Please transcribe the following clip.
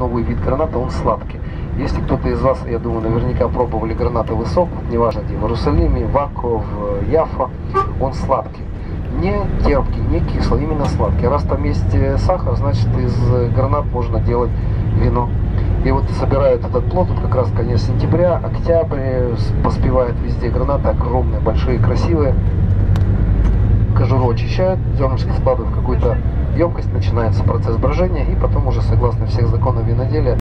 новый вид граната, он сладкий. Если кто-то из вас, я думаю, наверняка пробовали гранатовый сок, неважно где, в Иерусалиме, в Акко, в Яфа, он сладкий. Не терпкий, не кислый, именно сладкий. Раз там есть э, сахар, значит из гранат можно делать вино. И вот собирают этот плод, вот как раз конец сентября, октябрь, поспевают везде гранаты огромные, большие, красивые. Кожуру очищают, зернышки складывают в какую-то емкость, начинается процесс брожения, и потом уже согласно всех законов виноделия